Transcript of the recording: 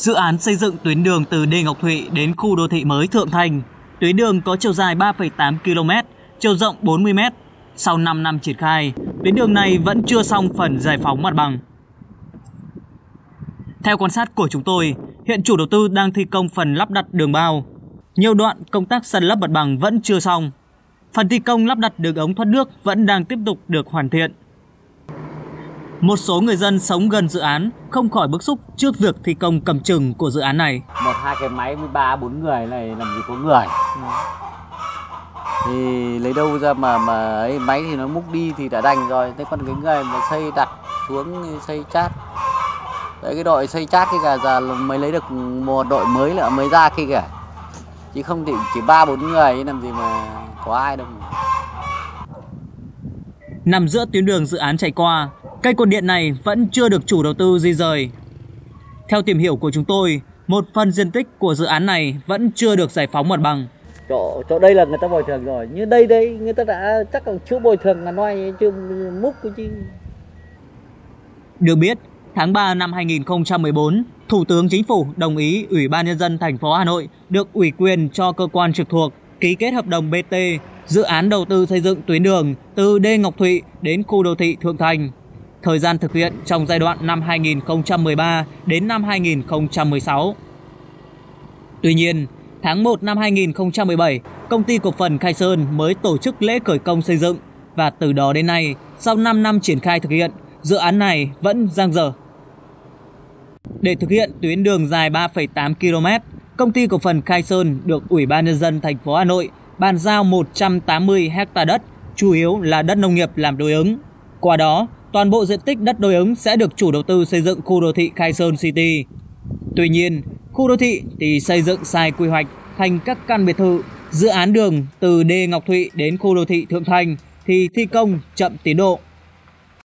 Dự án xây dựng tuyến đường từ Đê Ngọc Thụy đến khu đô thị mới Thượng Thành. Tuyến đường có chiều dài 3,8 km, chiều rộng 40 m. Sau 5 năm triển khai, tuyến đường này vẫn chưa xong phần giải phóng mặt bằng. Theo quan sát của chúng tôi, hiện chủ đầu tư đang thi công phần lắp đặt đường bao. Nhiều đoạn công tác săn lấp mặt bằng vẫn chưa xong. Phần thi công lắp đặt đường ống thoát nước vẫn đang tiếp tục được hoàn thiện. Một số người dân sống gần dự án không khỏi bức xúc trước việc thi công cầm chừng của dự án này. Một hai cái máy với ba bốn người này làm gì có người. Thì lấy đâu ra mà mà ấy máy thì nó múc đi thì đã đành rồi. Thế còn cái người mà xây đặt xuống xây chát. Đấy cái đội xây chát cái cả giờ mới lấy được một đội mới là mới ra kia kìa. Chứ không thì chỉ ba bốn người làm gì mà có ai đâu. Nằm giữa tuyến đường dự án chạy qua, Cây cột điện này vẫn chưa được chủ đầu tư di rời. Theo tìm hiểu của chúng tôi, một phần diện tích của dự án này vẫn chưa được giải phóng mặt bằng. Chỗ chỗ đây là người ta bồi thường rồi, như đây đây người ta đã chắc là chưa bồi thường là nói chưa múc cái chứ. Được biết, tháng 3 năm 2014, Thủ tướng Chính phủ đồng ý Ủy ban nhân dân thành phố Hà Nội được ủy quyền cho cơ quan trực thuộc ký kết hợp đồng BT dự án đầu tư xây dựng tuyến đường từ Đê Ngọc Thụy đến khu đô thị Thượng Thành thời gian thực hiện trong giai đoạn năm 2013 đến năm 2016. Tuy nhiên, tháng 1 năm 2017, công ty cổ phần Khai Sơn mới tổ chức lễ khởi công xây dựng và từ đó đến nay, sau 5 năm triển khai thực hiện, dự án này vẫn dang dở. Để thực hiện tuyến đường dài 3,8 km, công ty cổ phần Khai Sơn được Ủy ban nhân dân thành phố Hà Nội bàn giao 180 ha đất, chủ yếu là đất nông nghiệp làm đối ứng. Qua đó, toàn bộ diện tích đất đối ứng sẽ được chủ đầu tư xây dựng khu đô thị Khai Sơn City. Tuy nhiên, khu đô thị thì xây dựng sai quy hoạch thành các căn biệt thự, dự án đường từ Đê Ngọc Thụy đến khu đô thị Thượng Thành thì thi công chậm tiến độ.